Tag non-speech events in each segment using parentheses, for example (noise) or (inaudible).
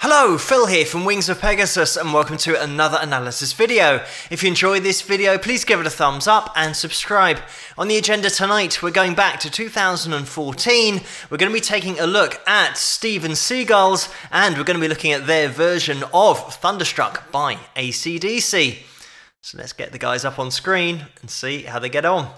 Hello, Phil here from Wings of Pegasus and welcome to another analysis video. If you enjoyed this video, please give it a thumbs up and subscribe. On the agenda tonight, we're going back to 2014. We're going to be taking a look at Steve'n'Seagulls and we're going to be looking at their version of Thunderstruck by ACDC. So let's get the guys up on screen and see how they get on.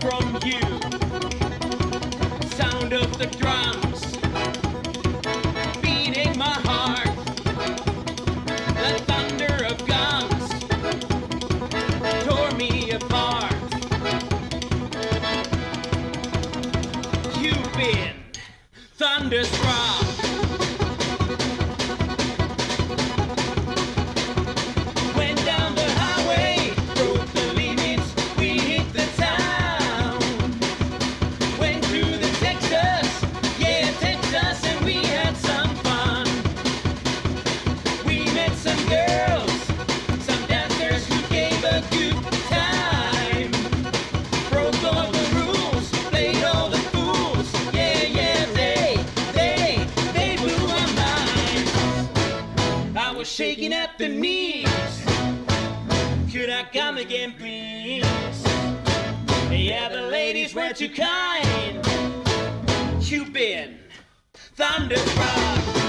From you. I come again, please? Yeah, the ladies were too kind. You've been. Thunderstruck.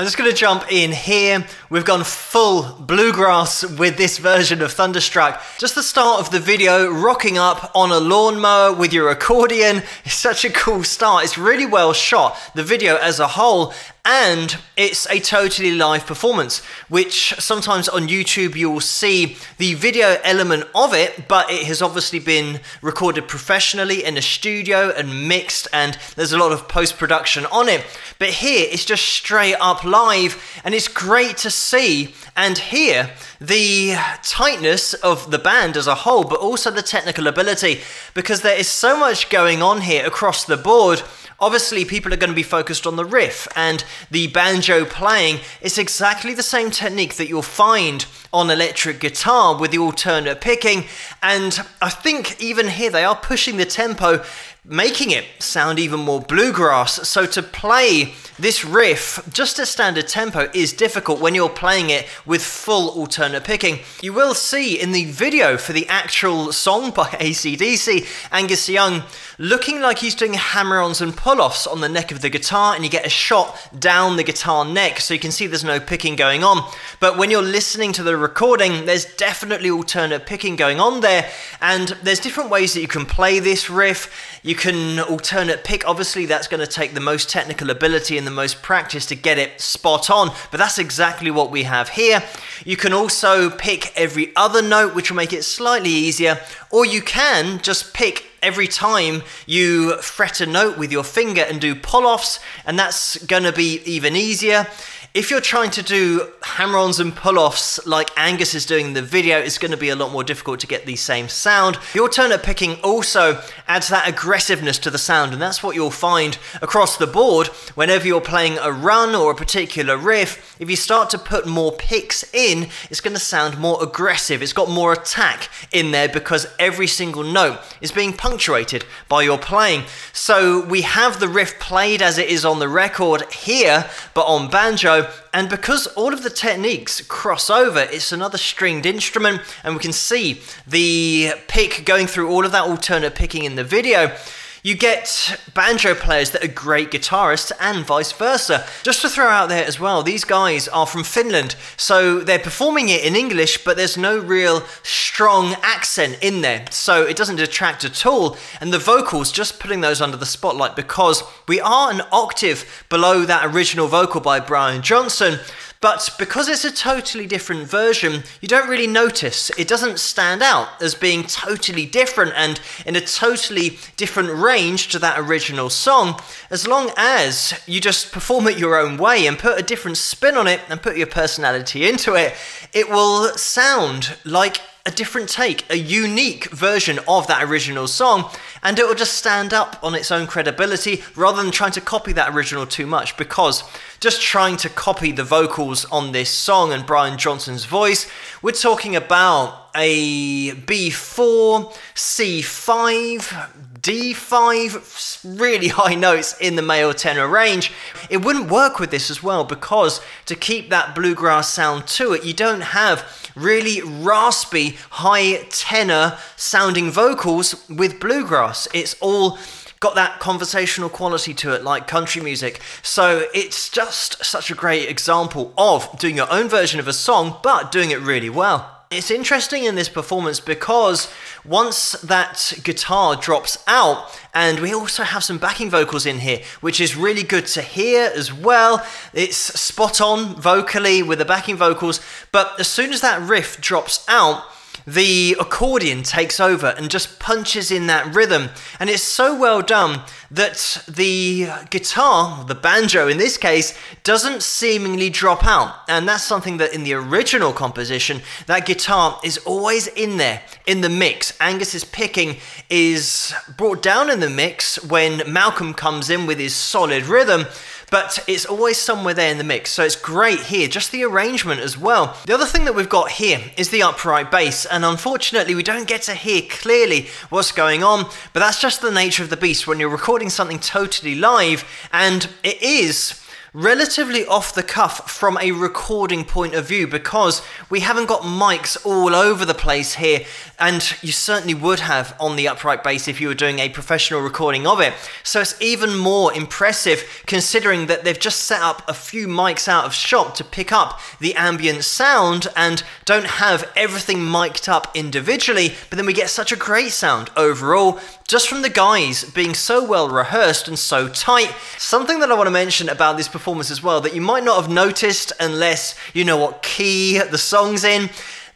I'm just going to jump in here. We've gone full bluegrass with this version of Thunderstruck. Just the start of the video, rocking up on a lawnmower with your accordion. It's such a cool start. It's really well shot, the video as a whole, and it's a totally live performance, which sometimes on YouTube you will see the video element of it, but it has obviously been recorded professionally in a studio and mixed, and there's a lot of post production on it. But here it's just straight up live, and it's great to see and hear the tightness of the band as a whole, but also the technical ability, because there is so much going on here across the board. Obviously, people are going to be focused on the riff and the banjo playing. It's exactly the same technique that you'll find on electric guitar with the alternate picking. And I think even here they are pushing the tempo, making it sound even more bluegrass. So to play this riff just at standard tempo is difficult when you're playing it with full alternate picking. You will see in the video for the actual song by (laughs) ACDC, Angus Young looking like he's doing hammer-ons and pull-offs on the neck of the guitar and you get a shot down the guitar neck so you can see there's no picking going on. But when you're listening to the recording, there's definitely alternate picking going on there and there's different ways that you can play this riff. You can alternate pick, obviously that's going to take the most technical ability and the most practice to get it spot on, but that's exactly what we have here. You can also pick every other note, which will make it slightly easier, or you can just pick every time you fret a note with your finger and do pull offs, and that's going to be even easier. If you're trying to do hammer-ons and pull-offs like Angus is doing in the video, it's going to be a lot more difficult to get the same sound. The alternate picking also adds that aggressiveness to the sound, and that's what you'll find across the board whenever you're playing a run or a particular riff. If you start to put more picks in, it's going to sound more aggressive. It's got more attack in there because every single note is being punctuated by your playing. So we have the riff played as it is on the record here, but on banjo, and because all of the techniques cross over, it's another stringed instrument, and we can see the pick going through all of that alternate picking in the video. You get banjo players that are great guitarists and vice versa. Just to throw out there as well, these guys are from Finland, so they're performing it in English, but there's no real strong accent in there, so it doesn't detract at all. And the vocals, just putting those under the spotlight because we are an octave below that original vocal by Brian Johnson. But because it's a totally different version, you don't really notice. It doesn't stand out as being totally different and in a totally different range to that original song, as long as you just perform it your own way and put a different spin on it and put your personality into it, it will sound like a different take, a unique version of that original song, and it will just stand up on its own credibility rather than trying to copy that original too much. Because just trying to copy the vocals on this song and Brian Johnson's voice, we're talking about a B4, C5, D5, really (laughs) high notes in the male tenor range. It wouldn't work with this as well because to keep that bluegrass sound to it, you don't have really raspy, high tenor sounding vocals with bluegrass. It's all got that conversational quality to it, like country music. So it's just such a great example of doing your own version of a song, but doing it really well. It's interesting in this performance because once that guitar drops out, and we also have some backing vocals in here, which is really good to hear as well. It's spot on vocally with the backing vocals, but as soon as that riff drops out, the accordion takes over and just punches in that rhythm. And it's so well done that the guitar, the banjo in this case, doesn't seemingly drop out. And that's something that in the original composition, that guitar is always in there in the mix. Angus's picking is brought down in the mix when Malcolm comes in with his solid rhythm but it's always somewhere there in the mix. So it's great here, just the arrangement as well. The other thing that we've got here is the upright bass, and unfortunately, we don't get to hear clearly what's going on, but that's just the nature of the beast when you're recording something totally live, and it is relatively off the cuff from a recording point of view because we haven't got mics all over the place here and you certainly would have on the upright bass if you were doing a professional recording of it so it's even more impressive considering that they've just set up a few mics out of shop to pick up the ambient sound and don't have everything mic'd up individually but then we get such a great sound overall just from the guys being so well rehearsed and so tight something that i want to mention about this performance as well that you might not have noticed unless you know what key the song's in.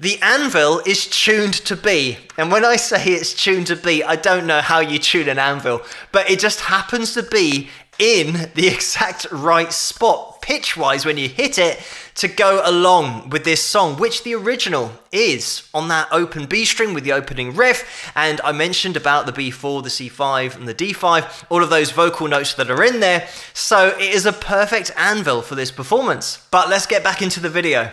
The anvil is tuned to B. And when I say it's tuned to B, I don't know how you tune an anvil, but it just happens to be in the (laughs) exact right spot, pitch wise, when you hit it to go along with this song, which the original is on that open B string with the opening riff. And I mentioned about the B4, the C5, and the D5, all of those vocal notes that are in there. So it is a perfect anvil for this performance. But let's get back into the video.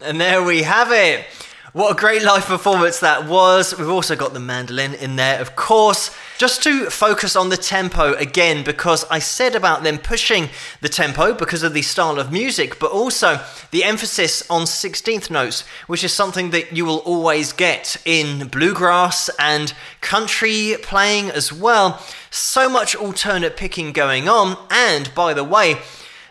And there we have it. What a great live performance that was. We've also got the mandolin in there, of course. Just to focus on the tempo again, because I said about them pushing the tempo because of the style of music, but also the emphasis on 16th notes, which is something that you will always get in bluegrass and country playing as well. So much alternate picking going on. And by the way,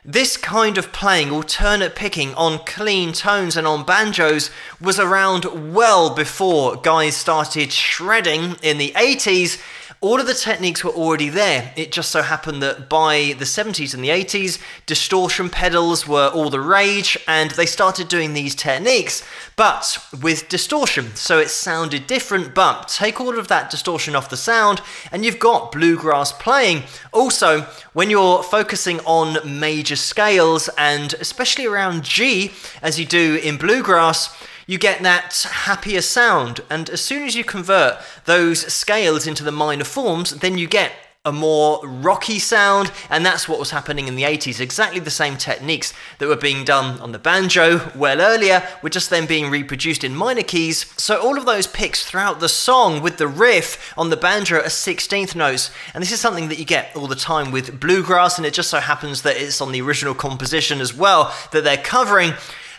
this kind of playing, alternate picking on clean tones and on banjos, was around well before guys started shredding in the 80s all of the techniques were already there. It just so happened that by the 70s and the 80s, distortion pedals were all the rage and they started doing these techniques, but with distortion. So it sounded different, but take all of that distortion off the sound and you've got bluegrass playing. Also, when you're focusing on major scales and especially around G, as you do in bluegrass, you get that happier sound. And as soon as you convert those scales into the minor forms, then you get a more rocky sound, and that's what was happening in the 80s. Exactly the same techniques that were being done on the banjo well earlier were just then being reproduced in minor keys. So all of those picks throughout the song with the riff on the banjo are 16th notes, and this is something that you get all the time with bluegrass, and it just so happens that it's on the original composition as well that they're covering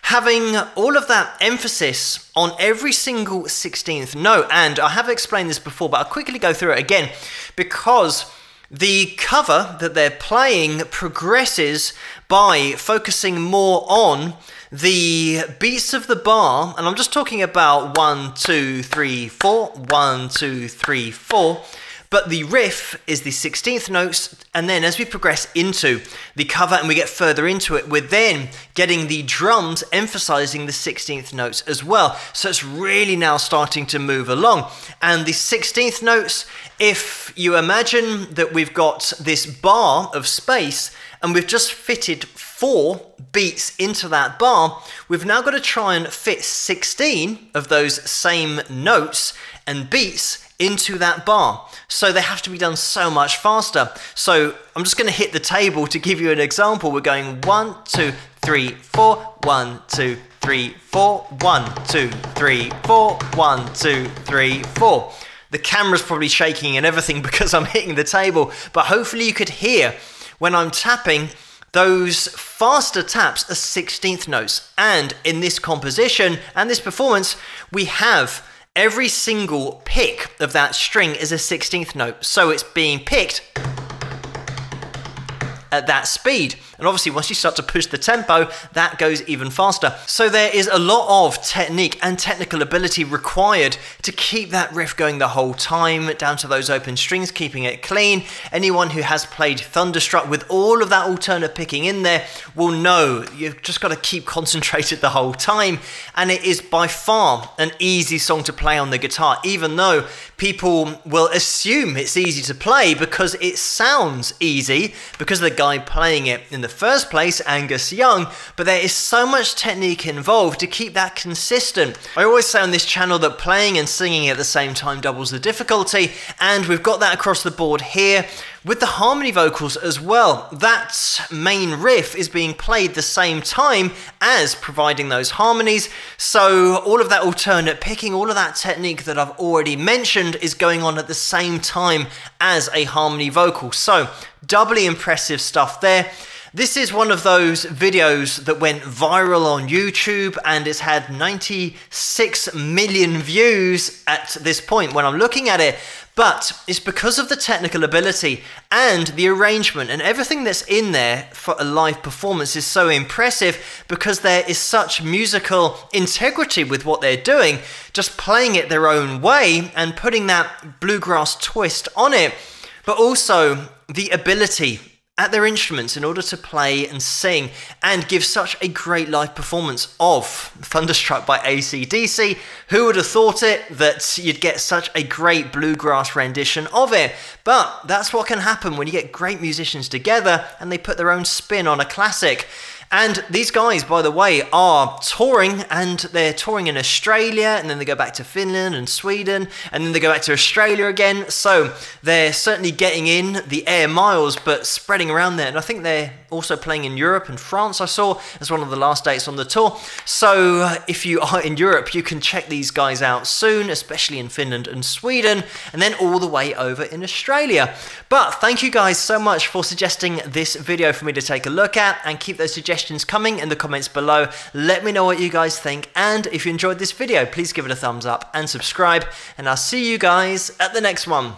having all of that emphasis on every single 16th note. And I have explained this before, but I'll quickly go through it again because the cover that they're playing progresses by focusing more on the beats of the bar, and I'm just talking about one, two, three, four, one, two, three, four but the riff is the 16th notes, and then as we progress into the cover and we get further into it, we're then getting the drums emphasizing the 16th notes as well. So it's really now starting to move along. And the 16th notes, if you imagine that we've got this bar of space and we've just fitted four beats into that bar, we've now got to try and fit 16 of those same notes and beats into that bar. So they have to be done so much faster. So I'm just going to hit the table to give you an example. We're going one, two, three, four, one, two, three, four, one, two, three, four, one, two, three, four. The camera's probably shaking and everything (laughs) because I'm hitting the table, but hopefully you could hear when I'm tapping those faster taps are 16th notes. And in this composition and this performance, we have every single pick of that string is a 16th note. So it's being picked at that speed. And obviously, once you start to push the tempo, that goes even faster. So there is a lot of technique and technical ability required to keep that riff going the whole time, down to those open strings, keeping it clean. Anyone who has played Thunderstruck with all of that alternate picking in there will know you've just got to keep (laughs) concentrated the whole time. And it is by far an easy song to play on the guitar, even though people will assume it's easy to play because it sounds easy because the guy playing it in the first place, Angus Young, but there is so much technique involved to keep that consistent. I always say on this channel that playing and singing at the same time doubles the difficulty, and we've got that across the board here with the harmony vocals as well. That main riff is being played the same time as providing those harmonies, so all of that alternate picking, all of that technique that I've already mentioned is going on at the same time as a harmony vocal. So doubly impressive stuff there. This is one of those videos that went viral on YouTube and it's had 96 million views at this point when I'm looking at it. But it's because of the technical ability and the arrangement and everything that's in there for a live performance is so impressive because there is such musical integrity with what they're doing, just playing it their own way and putting that bluegrass twist on it. But also the ability at their instruments in order to play and sing and give such a great live performance of Thunderstruck by ACDC. Who would have thought it that you'd get such a great bluegrass rendition of it? But that's what can happen when you get great musicians together and they put their own spin on a classic. And these guys, by the way, are touring and they're touring in Australia and then they go back to Finland and Sweden and then they go back to Australia again. So they're certainly getting in the air miles but spreading around there. And I think they're also playing in Europe and France, I saw, as one of the last dates on the tour. So if you are in Europe, you can check these guys out soon, especially in Finland and Sweden, and then all the way over in Australia. But thank you guys so much for suggesting this video for me to take a look at, and keep those suggestions coming in the comments below. Let me know what you guys think, and if you enjoyed this video, please give it a thumbs up and subscribe, and I'll see you guys at the next one.